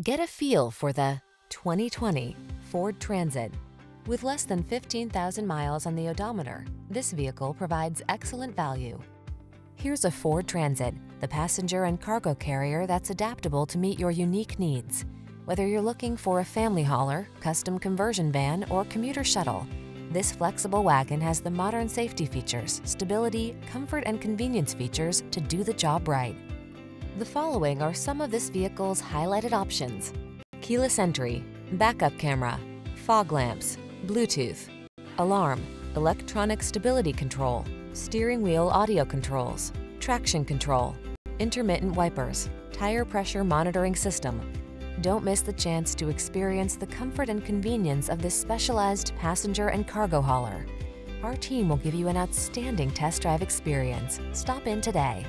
Get a feel for the 2020 Ford Transit. With less than 15,000 miles on the odometer, this vehicle provides excellent value. Here's a Ford Transit, the passenger and cargo carrier that's adaptable to meet your unique needs. Whether you're looking for a family hauler, custom conversion van, or commuter shuttle, this flexible wagon has the modern safety features, stability, comfort, and convenience features to do the job right. The following are some of this vehicle's highlighted options. Keyless entry, backup camera, fog lamps, Bluetooth, alarm, electronic stability control, steering wheel audio controls, traction control, intermittent wipers, tire pressure monitoring system. Don't miss the chance to experience the comfort and convenience of this specialized passenger and cargo hauler. Our team will give you an outstanding test drive experience. Stop in today.